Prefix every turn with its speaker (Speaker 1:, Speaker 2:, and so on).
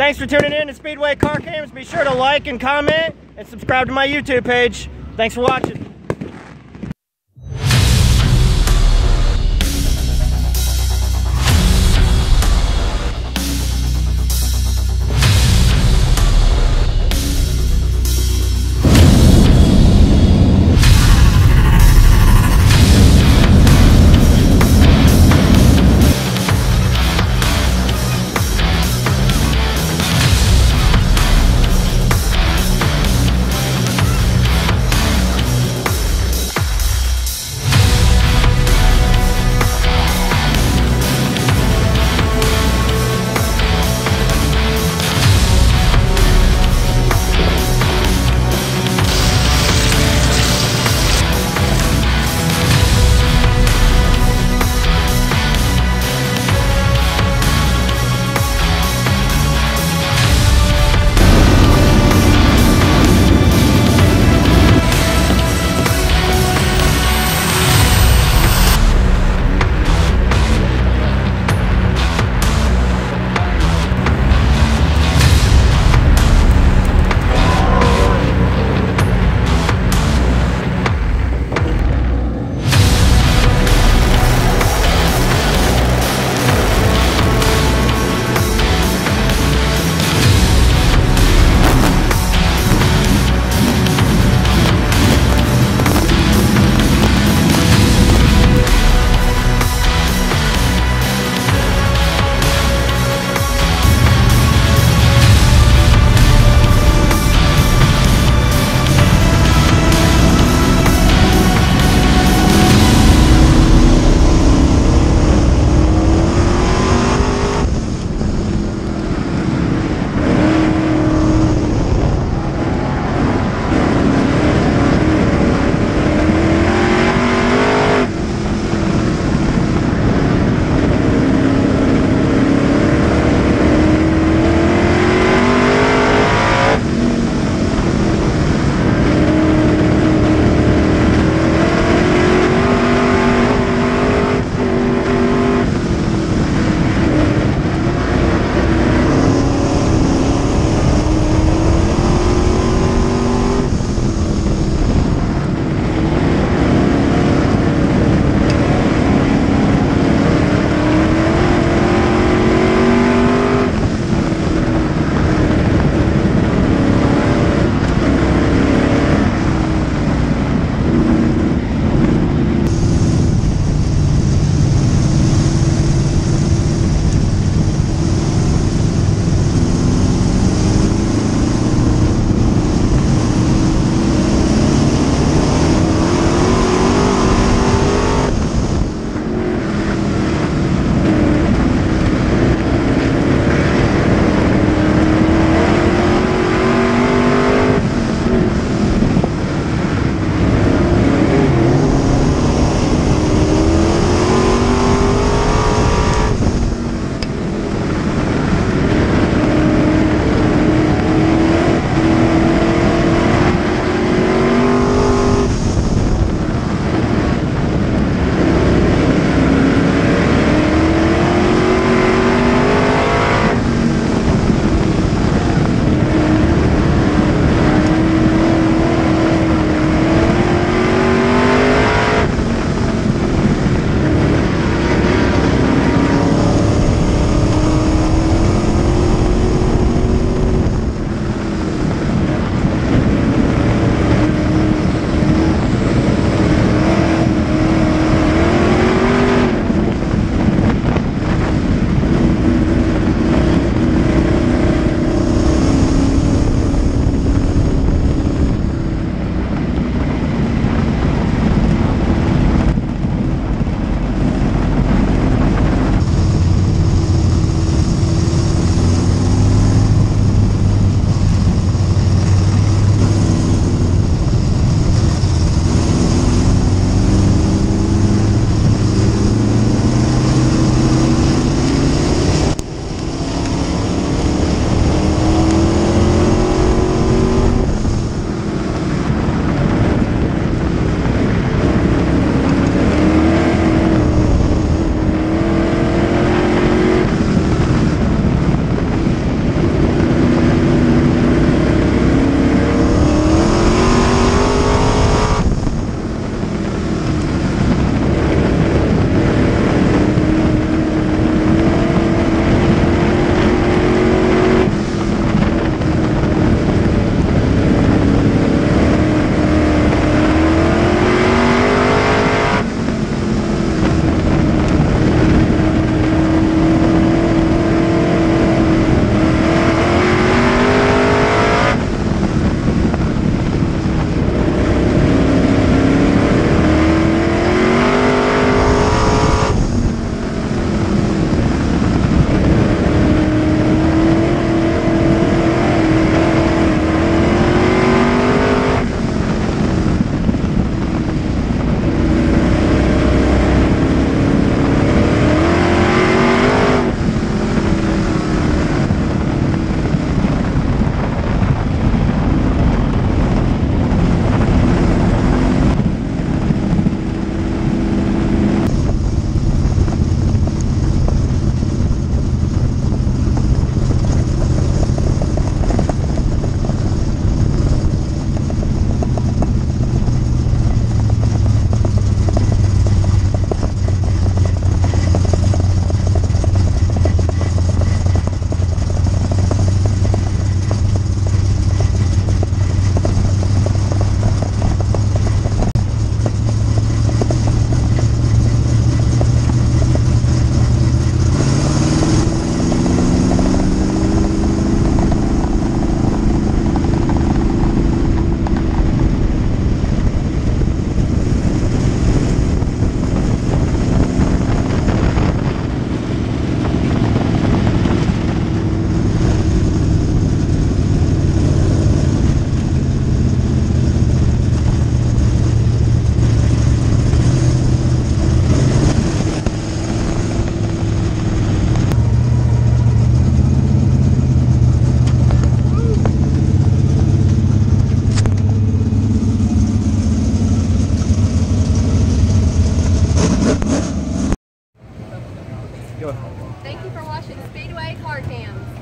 Speaker 1: Thanks for tuning in to Speedway Car Cams. Be sure to like and comment and subscribe to my YouTube page. Thanks for watching. for watching Speedway Car Cams.